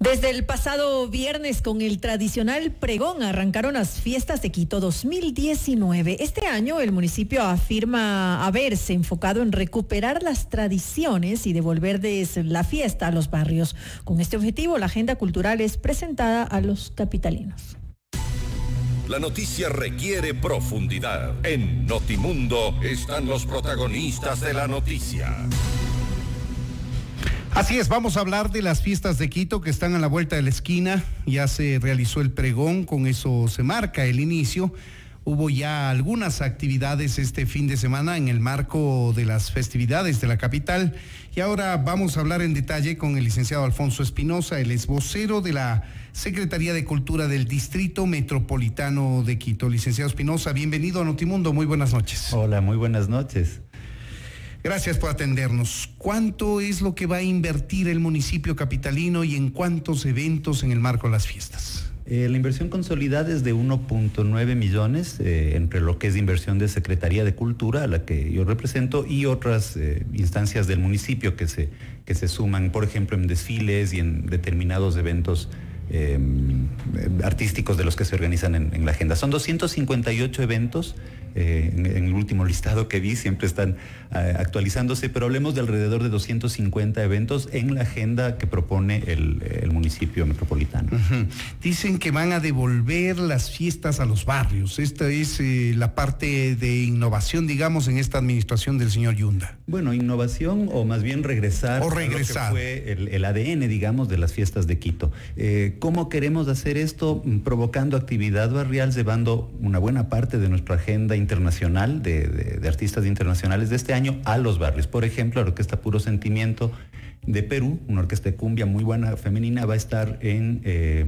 Desde el pasado viernes con el tradicional pregón arrancaron las fiestas de Quito 2019. Este año el municipio afirma haberse enfocado en recuperar las tradiciones y devolverles la fiesta a los barrios. Con este objetivo la agenda cultural es presentada a los capitalinos. La noticia requiere profundidad. En Notimundo están los protagonistas de la noticia. Así es, vamos a hablar de las fiestas de Quito que están a la vuelta de la esquina. Ya se realizó el pregón, con eso se marca el inicio. Hubo ya algunas actividades este fin de semana en el marco de las festividades de la capital. Y ahora vamos a hablar en detalle con el licenciado Alfonso Espinosa, el es vocero de la Secretaría de Cultura del Distrito Metropolitano de Quito. Licenciado Espinosa, bienvenido a Notimundo. Muy buenas noches. Hola, muy buenas noches. Gracias por atendernos. ¿Cuánto es lo que va a invertir el municipio capitalino y en cuántos eventos en el marco de las fiestas? Eh, la inversión consolidada es de 1.9 millones eh, entre lo que es inversión de Secretaría de Cultura, a la que yo represento, y otras eh, instancias del municipio que se, que se suman, por ejemplo, en desfiles y en determinados eventos artísticos de los que se organizan en la agenda. Son 258 eventos eh, en, el último listado que vi, siempre están eh, actualizándose, pero hablemos de alrededor de 250 eventos en la agenda que propone el, municipio metropolitano. Dicen que van a devolver las fiestas a los barrios. Esta es eh, la parte de innovación, digamos, en esta administración del señor Yunda. Bueno, innovación o más bien regresar, o regresar. A lo que fue el, ADN, digamos, de las fiestas de Quito. ¿Cómo queremos hacer esto? Provocando actividad barrial, llevando una buena parte de nuestra agenda internacional de, artistas internacionales de este año a los barrios. Por ejemplo, la Orquesta Puro Sentimiento de Perú, una orquesta de cumbia muy buena femenina, va a estar en eh,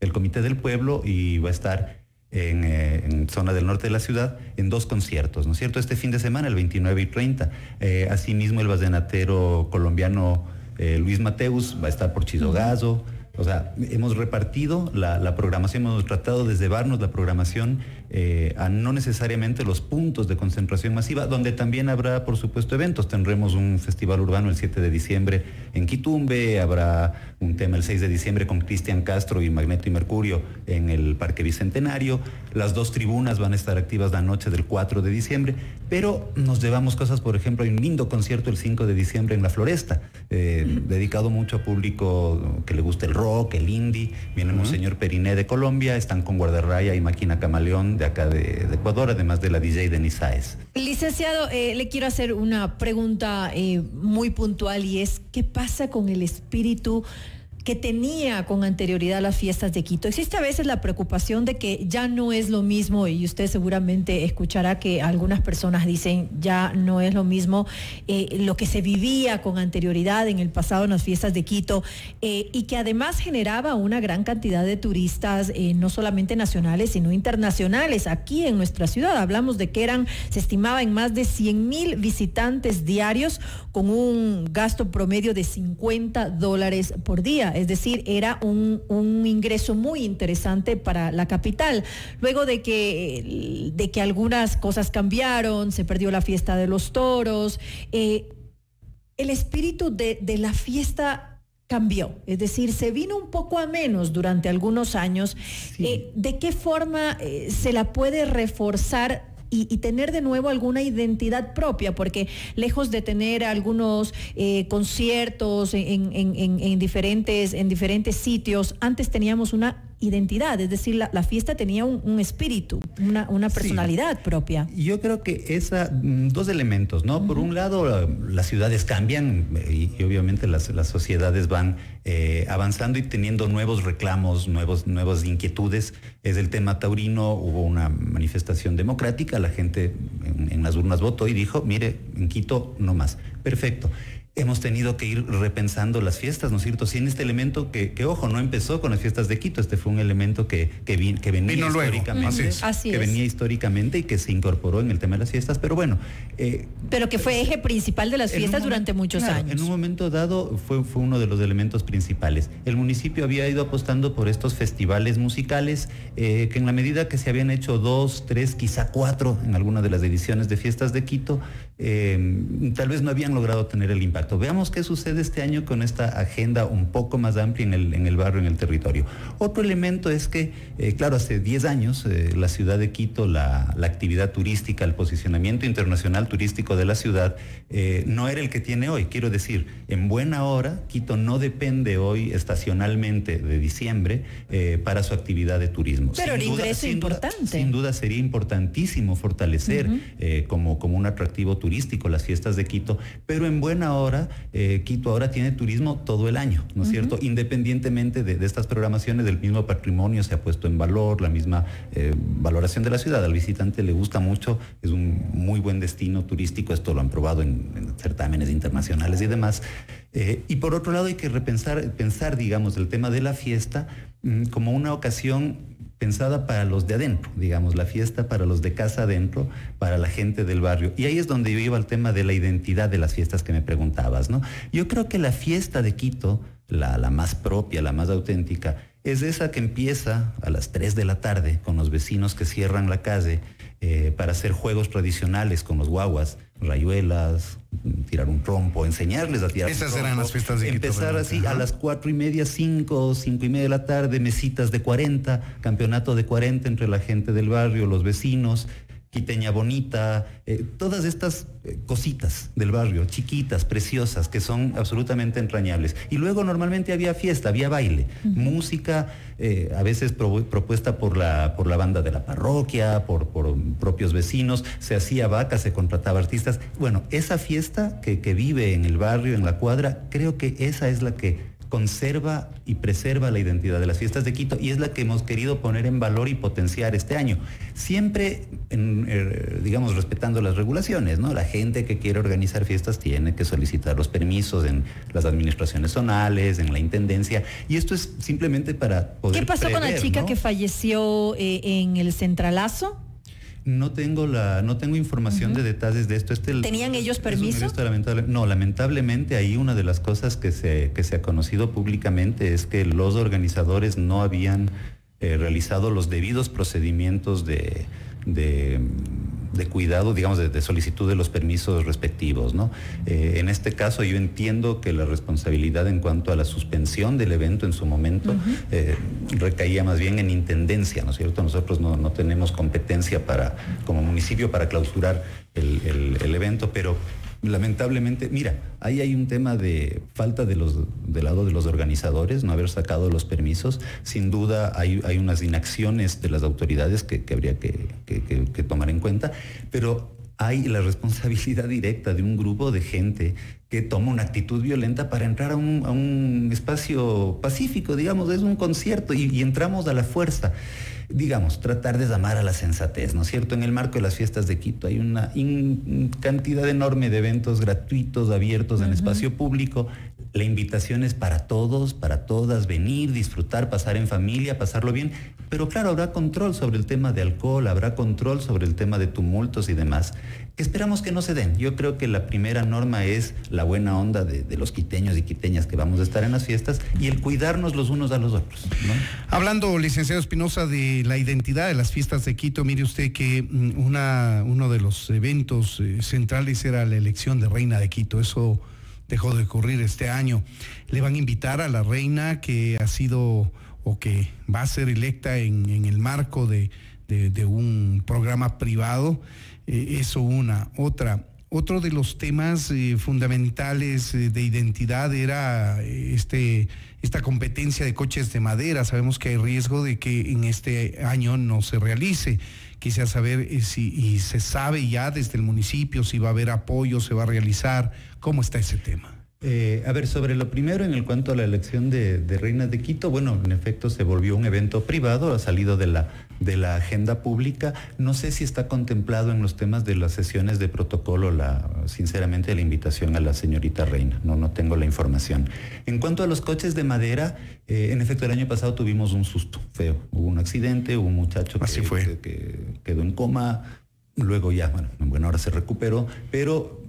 el Comité del Pueblo y va a estar eh, en, zona del norte de la ciudad en dos conciertos, ¿no es cierto? Este fin de semana, el 29 y 30. Eh, asimismo, el vallenatero colombiano Luis Mateus va a estar por Chizogazo. O sea, hemos repartido la, programación, hemos tratado de llevarnos la programación eh, a no necesariamente los puntos de concentración masiva, donde también habrá, por supuesto, eventos. Tendremos un festival urbano el 7 de diciembre en Quitumbe, habrá un tema el 6 de diciembre con Cristian Castro y Magneto y Mercurio en el Parque Bicentenario. Las dos tribunas van a estar activas la noche del 4 de diciembre, pero nos llevamos cosas, por ejemplo, hay un lindo concierto el 5 de diciembre en La Floresta, eh, dedicado mucho a público que le gusta el rock el indie, viene un señor Periné de Colombia, están con Guardarraya y Máquina Camaleón de acá de, Ecuador, además de la DJ Denis Saez. Licenciado, eh, le quiero hacer una pregunta eh, muy puntual y es, ¿qué pasa con el espíritu? Que tenía con anterioridad las fiestas de Quito. Existe a veces la preocupación de que ya no es lo mismo y usted seguramente escuchará que algunas personas dicen ya no es lo mismo eh, lo que se vivía con anterioridad en el pasado en las fiestas de Quito eh, y que además generaba una gran cantidad de turistas, eh, no solamente nacionales, sino internacionales aquí en nuestra ciudad. Hablamos de que eran, se estimaba en más de 100 mil visitantes diarios con un gasto promedio de 50 dólares por día es decir, era un, ingreso muy interesante para la capital. Luego de que, de que algunas cosas cambiaron, se perdió la fiesta de los toros, eh, el espíritu de, la fiesta cambió, es decir, se vino un poco a menos durante algunos años. Eh, ¿De qué forma eh, se la puede reforzar y, tener de nuevo alguna identidad propia, porque lejos de tener algunos eh, conciertos en, diferentes, en diferentes sitios, antes teníamos una identidad, es decir, la, fiesta tenía un, espíritu, una, personalidad propia. Yo creo que esa, mm, dos elementos, ¿no? Por un lado, las ciudades cambian y, obviamente las, sociedades van eh, avanzando y teniendo nuevos reclamos, nuevos, nuevas inquietudes. Es el tema taurino, hubo una manifestación democrática, la gente en, en las urnas votó y dijo, mire, en Quito no más. Perfecto hemos tenido que ir repensando las fiestas, ¿no es cierto? Sin este elemento que, que, ojo, no empezó con las fiestas de Quito, este fue un elemento que, que, que venía históricamente, que venía históricamente y que se incorporó en el tema de las fiestas, pero bueno. Eh, pero que fue eje principal de las fiestas durante muchos años. En un momento dado fue, fue uno de los elementos principales. El municipio había ido apostando por estos festivales musicales eh, que en la medida que se habían hecho dos, tres, quizá cuatro en alguna de las ediciones de fiestas de Quito, eh, tal vez no habían logrado tener el impacto. Veamos qué sucede este año con esta agenda un poco más amplia en el, en el barrio, en el territorio. Otro elemento es que, eh, claro, hace 10 años eh, la ciudad de Quito, la, la, actividad turística, el posicionamiento internacional turístico de la ciudad no era el que tiene hoy. Quiero decir, en buena hora, Quito no depende hoy estacionalmente de diciembre para su actividad de turismo. Pero el ingreso es importante. sin duda sería importantísimo fortalecer como, como un atractivo turístico turístico, las fiestas de Quito, pero en buena hora, eh, Quito ahora tiene turismo todo el año, ¿no es cierto? Independientemente de, estas programaciones, del mismo patrimonio se ha puesto en valor, la misma eh, valoración de la ciudad. Al visitante le gusta mucho, es un muy buen destino turístico, esto lo han probado en, certámenes internacionales y demás. Eh, y por otro lado hay que repensar, pensar, digamos, el tema de la fiesta mm, como una ocasión pensada para los de adentro, digamos, la fiesta para los de casa adentro, para la gente del barrio. Y ahí es donde yo iba al tema de la identidad de las fiestas que me preguntabas, ¿no? Yo creo que la fiesta de Quito, la, la más propia, la más auténtica, es esa que empieza a las 3 de la tarde con los vecinos que cierran la calle eh, para hacer juegos tradicionales con los guaguas, rayuelas, tirar un trompo, enseñarles a tirar Esas un eran las fiestas de Empezar así a las cuatro y media, cinco, cinco y media de la tarde, mesitas de 40, campeonato de 40 entre la gente del barrio, los vecinos, Quiteña Bonita, eh, todas estas eh, cositas del barrio, chiquitas, preciosas, que son absolutamente entrañables. Y luego normalmente había fiesta, había baile, música, eh, a veces propuesta por la, por la banda de la parroquia, por, por, propios vecinos, se hacía vaca, se contrataba artistas. Bueno, esa fiesta que, que vive en el barrio, en la cuadra, creo que esa es la que conserva y preserva la identidad de las fiestas de Quito y es la que hemos querido poner en valor y potenciar este año. Siempre, eh, digamos, respetando las regulaciones, ¿no? La gente que quiere organizar fiestas tiene que solicitar los permisos en las administraciones zonales, en la intendencia, y esto es simplemente para poder. ¿Qué pasó con la chica que falleció eh, en el Centralazo? No tengo la, no tengo información de detalles de esto. Este ¿Tenían ellos permiso? no, lamentablemente ahí una de las cosas que se, que se ha conocido públicamente es que los organizadores no habían eh, realizado los debidos procedimientos de, de de cuidado, digamos, de, solicitud de los permisos respectivos. ¿no? Eh, en este caso yo entiendo que la responsabilidad en cuanto a la suspensión del evento en su momento eh, recaía más bien en intendencia, ¿no es cierto? Nosotros no, tenemos competencia para, como municipio para clausurar el evento, pero lamentablemente, mira, ahí hay un tema de falta de los, del lado de los organizadores, no haber sacado los permisos. Sin duda hay, hay unas inacciones de las autoridades que, habría que, que, tomar en cuenta, pero hay la responsabilidad directa de un grupo de gente que toma una actitud violenta para entrar a un, a un espacio pacífico, digamos, es un concierto y entramos a la fuerza digamos, tratar de llamar a la sensatez, ¿no es cierto? En el marco de las fiestas de Quito hay una cantidad enorme de eventos gratuitos, abiertos en espacio público. La invitación es para todos, para todas, venir, disfrutar, pasar en familia, pasarlo bien. Pero claro, habrá control sobre el tema de alcohol, habrá control sobre el tema de tumultos y demás. Esperamos que no se den. Yo creo que la primera norma es la buena onda de, los quiteños y quiteñas que vamos a estar en las fiestas y el cuidarnos los unos a los otros. Hablando, licenciado Espinosa, de la identidad de las fiestas de Quito, mire usted que mm, una, uno de los eventos eh, centrales era la elección de reina de Quito. Eso dejó de ocurrir este año. Le van a invitar a la reina que ha sido o que va a ser electa en, el marco de, de un programa privado. Eh, eso una. Otra, otro de los temas eh, fundamentales eh, de identidad era este, esta competencia de coches de madera. Sabemos que hay riesgo de que en este año no se realice. Quisiera saber si se sabe ya desde el municipio si va a haber apoyo, se va a realizar, cómo está ese tema. Eh, a ver, sobre lo primero en el cuanto a la elección de, Reina de Quito, bueno, en efecto se volvió un evento privado, ha salido de la, de la agenda pública. No sé si está contemplado en los temas de las sesiones de protocolo, la, sinceramente, la invitación a la señorita Reina. No, no tengo la información. En cuanto a los coches de madera, eh, en efecto, el año pasado tuvimos un susto feo. Hubo un accidente, hubo un muchacho que, que quedó en coma, luego ya, bueno, en buena hora se recuperó, pero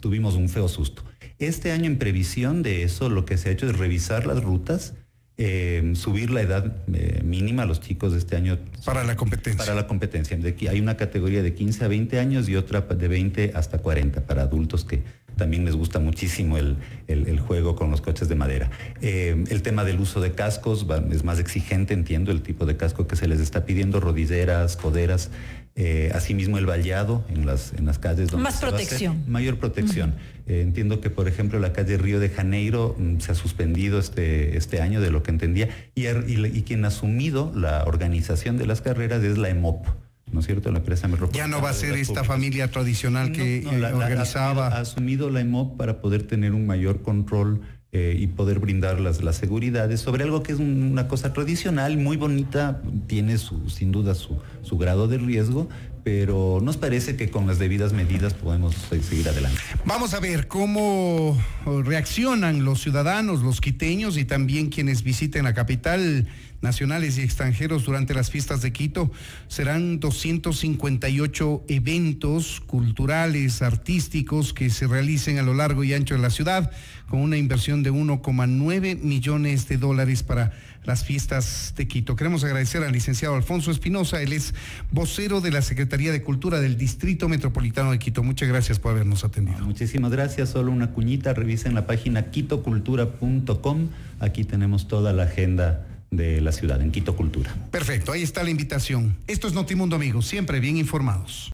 tuvimos un feo susto. Este año en previsión de eso, lo que se ha hecho es revisar las rutas eh, subir la edad eh, mínima a los chicos de este año. Para la competencia. Para la competencia. De aquí hay una categoría de 15 a 20 años y otra de 20 hasta 40 para adultos que también les gusta muchísimo el, juego con los coches de madera. Eh, el tema del uso de cascos es más exigente, entiendo el tipo de casco que se les está pidiendo, rodilleras, coderas. Eh, asimismo el vallado en las, en las calles. Donde Más protección. mayor protección. Eh, entiendo que, por ejemplo, la calle Río de Janeiro mm, se ha suspendido este, este año, de lo que entendía, y, y, quien ha asumido la organización de las carreras es la EMOP. ¿No es cierto? La empresa Ya no va a ser esta familia tradicional que organizaba. ha asumido la EMOP para poder tener un mayor control eh, y poder brindar las, las seguridades sobre algo que es una cosa tradicional, muy bonita, tiene su, sin duda su, su grado de riesgo, pero nos parece que con las debidas medidas podemos seguir adelante. Vamos a ver cómo reaccionan los ciudadanos, los quiteños y también quienes visiten la capital nacionales y extranjeros durante las fiestas de Quito. Serán 258 eventos culturales, artísticos que se realicen a lo largo y ancho de la ciudad con una inversión de 1,9 millones de dólares para las fiestas de Quito. Queremos agradecer al licenciado Alfonso Espinosa, él es vocero de la Secretaría de Cultura del Distrito Metropolitano de Quito. Muchas gracias por habernos atendido. Muchísimas gracias, solo una cuñita, revisen la página quitocultura.com, aquí tenemos toda la agenda de la ciudad, en Quito Cultura. Perfecto, ahí está la invitación. Esto es Notimundo, amigos, siempre bien informados.